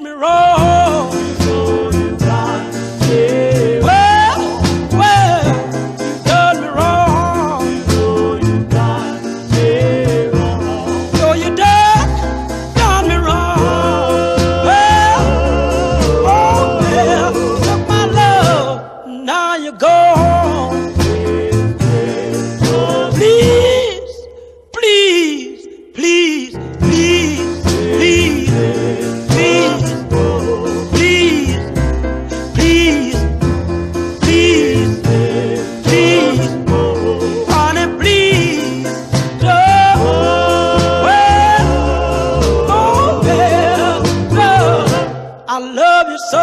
me wrong. love you so.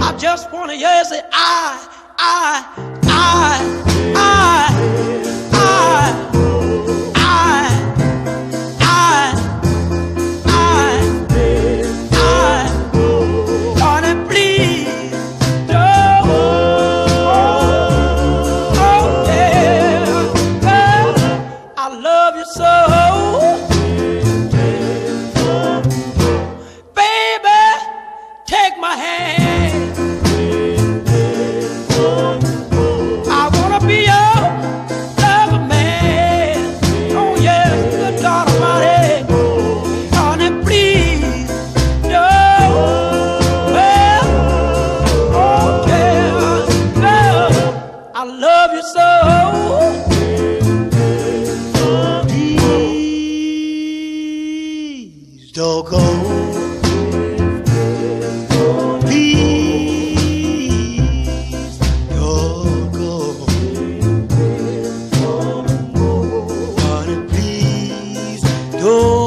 I just wanna hear say I, I, I. Oh.